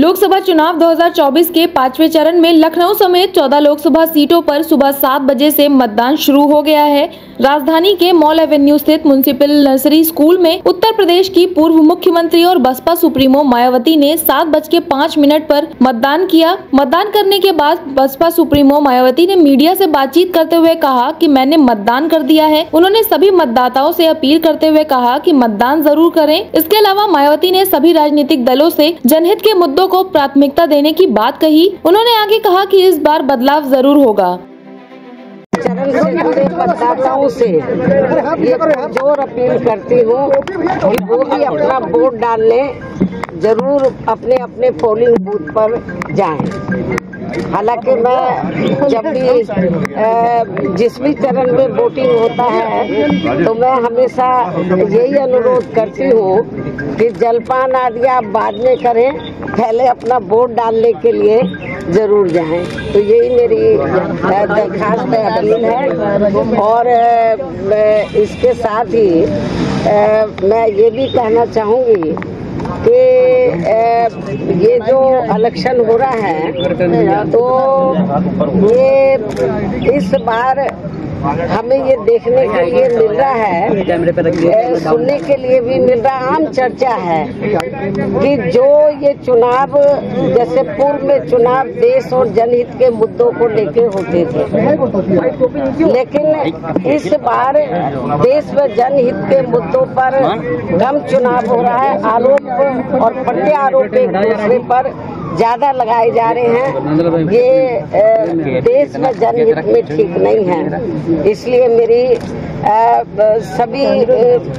लोकसभा चुनाव 2024 के पाँचवें चरण में लखनऊ समेत 14 लोकसभा सीटों पर सुबह सात बजे से मतदान शुरू हो गया है। राजधानी के मॉल एवेन्यू स्थित म्यूनिसिपल नर्सरी स्कूल में उत्तर प्रदेश की पूर्व मुख्यमंत्री और बसपा सुप्रीमो मायावती ने सात बज के पाँच मिनट पर मतदान किया। मतदान करने के बाद बसपा सुप्रीमो मायावती ने मीडिया से बातचीत करते हुए कहा कि मैंने मतदान कर दिया है। उन्होंने सभी मतदाताओं से अपील करते हुए कहा कि मतदान ज़रूर करें। इसके अलावा मायावती ने सभी राजनीतिक दलों से जनहित के मुद्दों को प्राथमिकता देने की बात कही। उन्होंने आगे कहा कि इस बार बदलाव ज़रूर होगा। मतदाताओं से ये ज़ोर अपील करती हूँ कि वो भी अपना वोट डालने ज़रूर अपने अपने पोलिंग बूथ पर जाएँ। हालाँकि मैं जब भी जिस भी चरण में वोटिंग होता है तो मैं हमेशा यही अनुरोध करती हूँ कि जलपान आदि आप बाद में करें, पहले अपना वोट डालने के लिए ज़रूर जाएँ। तो यही मेरी दरखास्त अपील है। और इसके साथ ही मैं ये भी कहना चाहूँगी कि ये जो इलेक्शन हो रहा है तो ये इस बार हमें ये देखने के लिए मिल रहा है सुनने के लिए भी मिल रहा आम चर्चा है कि जो ये चुनाव, जैसे पूर्व में चुनाव देश और जनहित के मुद्दों को लेके होते थे। लेकिन इस बार देश व जनहित के मुद्दों पर कम चुनाव हो रहा है, आरोप और प्रत्यारोप एक दूसरे पर ज़्यादा लगाए जा रहे हैं। ये देश में जनहित में ठीक नहीं है। इसलिए मेरी सभी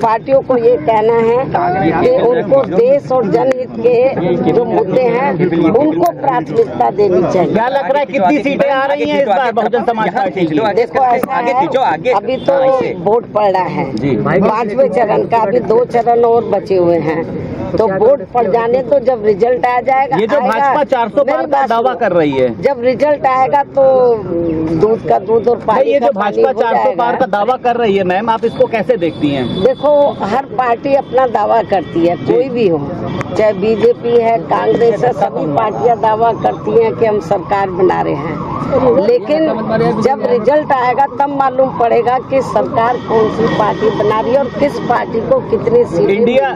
पार्टियों को ये कहना है कि उनको देश और जनहित के जो मुद्दे हैं उनको प्राथमिकता देनी चाहिए। क्या लग रहा है कितनी सीटें आ रही हैं इस बार बहुजन समाज पार्टी की? देखो ऐसा आगे है। अभी तो हाँ, वोट पड़ रहा है। जी। पाँचवें चरण का अभी दो चरण और बचे हुए हैं। तो वोट पड़ जाने तो जब रिज़ल्ट आ जाएगा ये जो भाजपा चार सौ पार का दावा कर रही है। जब रिज़ल्ट आएगा तो दूध का दूध और पानी ये जो भाजपा हो 400 पार का दावा कर रही है मैम आप इसको कैसे देखती हैं? देखो हर पार्टी अपना दावा करती है कोई भी हो। चाहे बीजेपी है कांग्रेस है सभी पार्टियाँ दावा करती हैं कि हम सरकार बना रहे हैं। लेकिन जब रिज़ल्ट आएगा तब मालूम पड़ेगा कि सरकार कौन सी पार्टी बना रही है और किस पार्टी को कितनी सीटें इंडिया